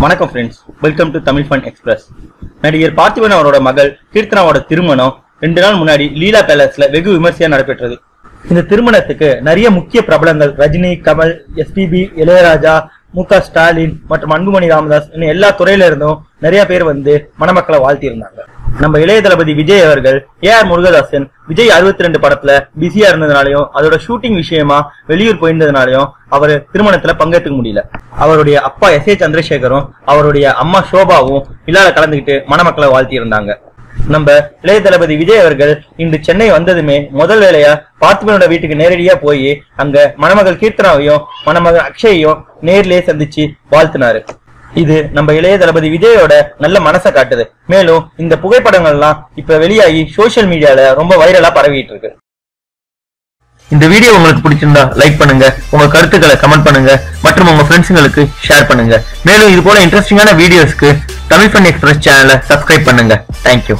வணக்கம் friends welcome to Tamil fun express நடிகர் பார்த்திபன் அவரோட மகள் கீர்த்தனாவோட திருமணம் ரெண்டு நாள் முன்னாடி லீலா பேலஸ்ல வெகு விமர்சையா நடைபெற்றது. இந்த திருமணத்துக்கு நிறைய முக்கிய பிரபலங்கள் ரஜினி கமல் எஸ்பிபி இளையராஜா மு க ஸ்டாலின் மற்றும் அன்புமணி ராமதாஸ் இன்னும் எல்லா துறையில இருந்தும் நிறைய பேர் வந்து மணமக்களை வாழ்த்தியிருந்தாங்க நம்ம இளைய தளபதி விஜய் அவர்கள் ஏ ஆர் முருகதாசன் விஜய் அறுபத்தி ரெண்டு படத்துல பிஸியா இருந்ததுனாலையும் அதோட ஷூட்டிங் விஷயமா வெளியூர் போயிருந்ததுனாலயும் அவர் திருமணத்துல பங்கேற்றுக்க முடியல. அவருடைய அப்பா எஸ் ஏ சந்திரசேகரும் அவருடைய அம்மா சோபாவும் விழால கலந்துக்கிட்டு மணமக்களை வாழ்த்தி இருந்தாங்க நம்ம இளைய தளபதி விஜய் அவர்கள் இன்று சென்னை வந்ததுமே முதல் வேலையா பார்த்திபனோட வீட்டுக்கு நேரடியா போய் அங்க மணமகள் கீர்த்தனாவையும் மணமகள் அக்ஷயையும் நேர்லயே சந்திச்சு வாழ்த்தினாரு. இது நம்ம இளைய தளபதி விஜயோட நல்ல மனசை காட்டுது. மேலும் இந்த புகைப்படங்கள்லாம் இப்ப வெளியாகி சோஷியல் மீடியால ரொம்ப வைரலா பரவிட்டு இருக்கு இந்த வீடியோ உங்களுக்கு பிடிச்சிருந்தா லைக் பண்ணுங்க உங்க கருத்துக்களை கமெண்ட் பண்ணுங்க மற்றும் உங்க ஃப்ரெண்ட்ஸுங்களுக்கு ஷேர் பண்ணுங்க. மேலும் இது போல இன்ட்ரெஸ்டிங்கான வீடியோஸ்க்கு தமிழ் ஃபன் எக்ஸ்பிரஸ் சேனலை சப்ஸ்கிரைப் பண்ணுங்க. Thank you